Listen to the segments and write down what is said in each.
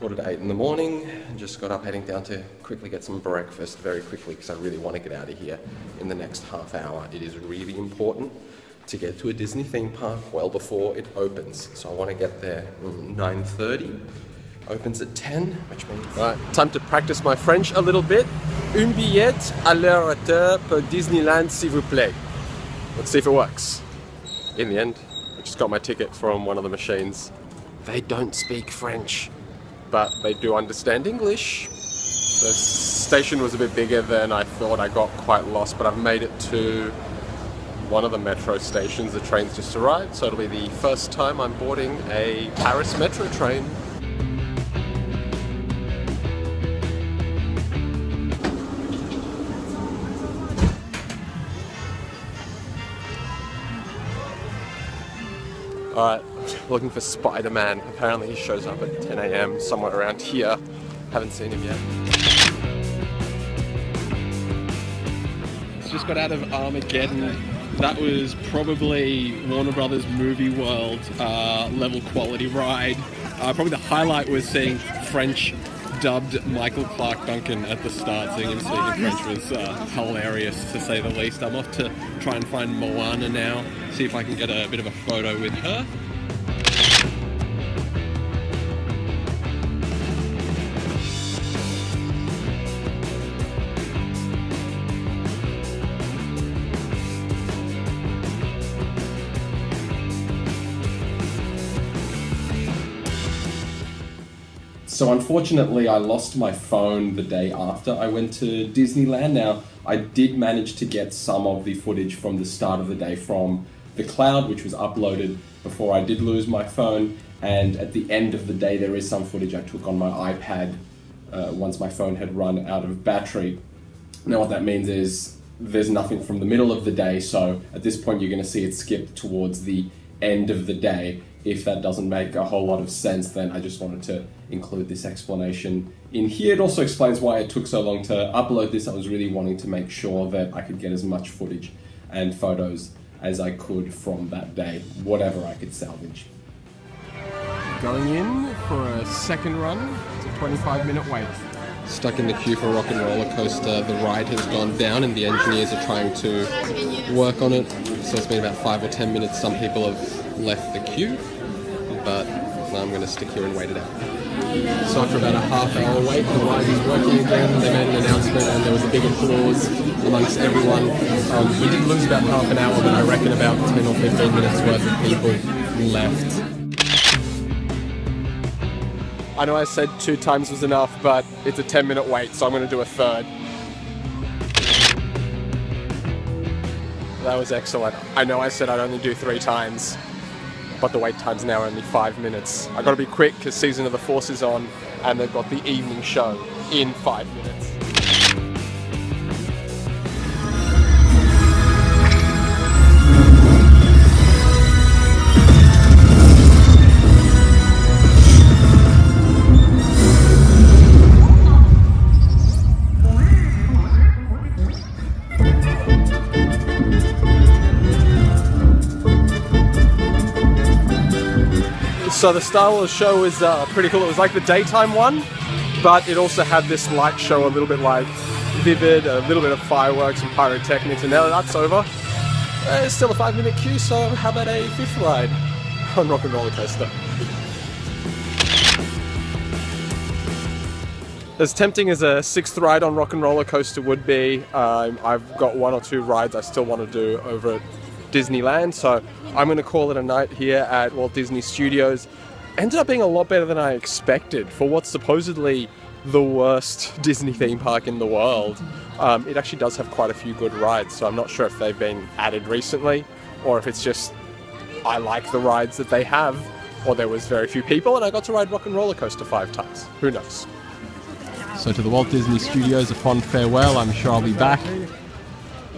quarter to eight in the morning. and Just got up heading down to quickly get some breakfast very quickly because I really want to get out of here in the next half hour. It is really important to get to a Disney theme park well before it opens. So I want to get there 9.30. Opens at 10, which means... Right, time to practice my French a little bit. Un billet à l'heure pour Disneyland, s'il vous plaît. Let's see if it works. In the end, I just got my ticket from one of the machines. They don't speak French, but they do understand English. The station was a bit bigger than I thought. I got quite lost, but I've made it to one of the metro stations. The train's just arrived, so it'll be the first time I'm boarding a Paris metro train. Alright, looking for Spider-Man. Apparently he shows up at 10 a.m. somewhere around here. Haven't seen him yet. Just got out of Armageddon. That was probably Warner Brothers Movie World uh, level quality ride. Uh, probably the highlight was seeing French dubbed Michael Clarke Duncan at the start. Seeing him speaking French was uh, hilarious to say the least. I'm off to try and find Moana now, see if I can get a bit of a photo with her. So unfortunately, I lost my phone the day after I went to Disneyland. Now, I did manage to get some of the footage from the start of the day from the cloud, which was uploaded before I did lose my phone. And at the end of the day, there is some footage I took on my iPad uh, once my phone had run out of battery. Now, what that means is there's nothing from the middle of the day, so at this point, you're going to see it skip towards the end of the day if that doesn't make a whole lot of sense, then I just wanted to include this explanation in here. It also explains why it took so long to upload this. I was really wanting to make sure that I could get as much footage and photos as I could from that day, whatever I could salvage. Going in for a second run, it's a 25 minute wait. Stuck in the queue for Rock and Roller Coaster. The ride has gone down and the engineers are trying to work on it. So it's been about five or ten minutes. Some people have left the queue, but I'm going to stick here and wait it out. So after about a half hour wait, the ride is working again. They made an announcement and there was a big applause amongst everyone. Um, we did lose about half an hour, but I reckon about 10 or 15 minutes worth of people left. I know I said two times was enough, but it's a 10 minute wait, so I'm going to do a third. That was excellent. I know I said I'd only do three times, but the wait time's now only five minutes. I gotta be quick because Season of the Force is on and they've got the evening show in five minutes. So the Star Wars show was uh, pretty cool. It was like the daytime one, but it also had this light show, a little bit like Vivid, a little bit of fireworks and pyrotechnics, and now that that's over, uh, it's still a five minute queue, so how about a fifth ride on Rock and Roller Coaster? As tempting as a sixth ride on Rock and Roller Coaster would be, um, I've got one or two rides I still want to do over at Disneyland. So I'm going to call it a night here at Walt Disney Studios. Ended up being a lot better than I expected for what's supposedly the worst Disney theme park in the world. Um, it actually does have quite a few good rides, so I'm not sure if they've been added recently or if it's just I like the rides that they have, or there was very few people and I got to ride Rock and Roller Coaster five times. Who knows? So to the Walt Disney Studios, a fond farewell. I'm sure I'll be back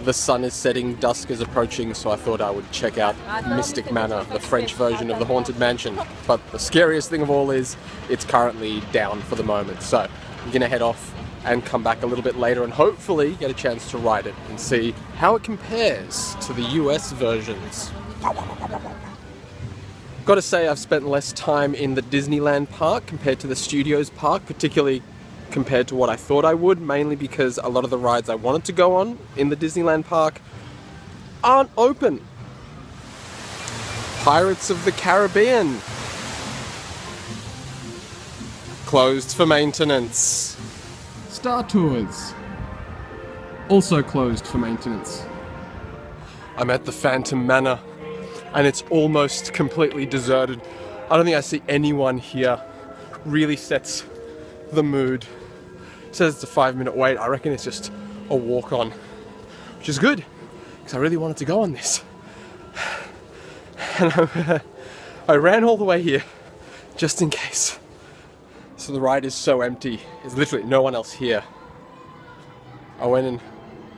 the sun is setting, dusk is approaching, so I thought I would check out Mystic Manor, the French version of the Haunted Mansion. But the scariest thing of all is it's currently down for the moment. So I'm to head off and come back a little bit later and hopefully get a chance to ride it and see how it compares to the US versions. Got to say, I've spent less time in the Disneyland park compared to the Studios park, particularly compared to what I thought I would, mainly because a lot of the rides I wanted to go on in the Disneyland park aren't open. Pirates of the Caribbean. Closed for maintenance. Star Tours. Also closed for maintenance. I'm at the Phantom Manor and it's almost completely deserted. I don't think I see anyone here. Really sets the mood. Says it's a five minute wait. I reckon it's just a walk on, which is good because I really wanted to go on this. And I, I ran all the way here just in case. So the ride is so empty. There's literally no one else here. I went and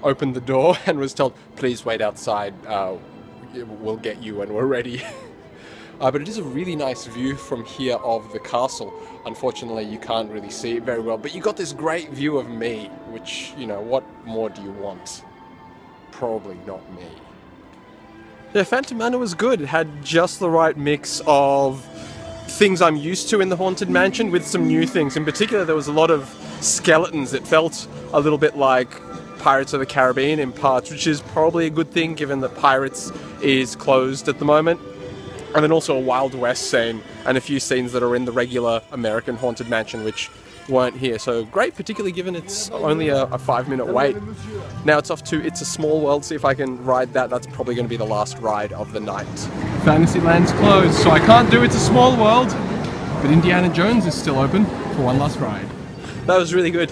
opened the door and was told, please wait outside. Uh, we'll get you when we're ready. uh, but it is a really nice view from here of the castle. Unfortunately, you can't really see it very well, but you got this great view of me, which, you know, what more do you want? Probably not me. Yeah, Phantom Manor was good. It had just the right mix of things I'm used to in the Haunted Mansion with some new things. In particular, there was a lot of skeletons. It felt a little bit like Pirates of the Caribbean in parts, which is probably a good thing given that Pirates is closed at the moment. And then also a Wild West scene and a few scenes that are in the regular American Haunted Mansion, which weren't here. So great, particularly given it's only a, a, five minute wait. Now it's off to It's a Small World, see if I can ride that. That's probably going to be the last ride of the night. Fantasyland's closed, so I can't do It's a Small World, but Indiana Jones is still open for one last ride. That was really good.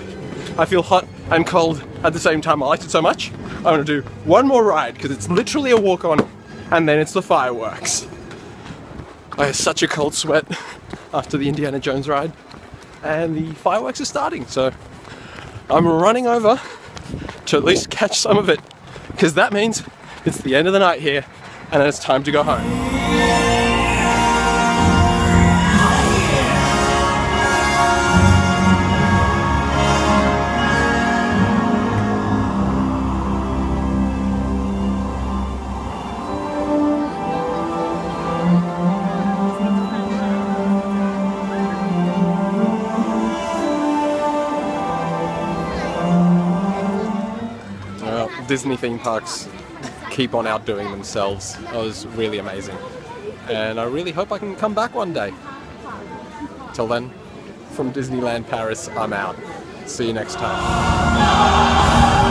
I feel hot and cold at the same time. I liked it so much. I'm going to do one more ride because it's literally a walk on and then it's the fireworks. I have such a cold sweat after the Indiana Jones ride and the fireworks are starting. So I'm running over to at least catch some of it because that means it's the end of the night here and it's time to go home. Disney theme parks keep on outdoing themselves. It was really amazing. And I really hope I can come back one day. Till then, from Disneyland Paris, I'm out. See you next time.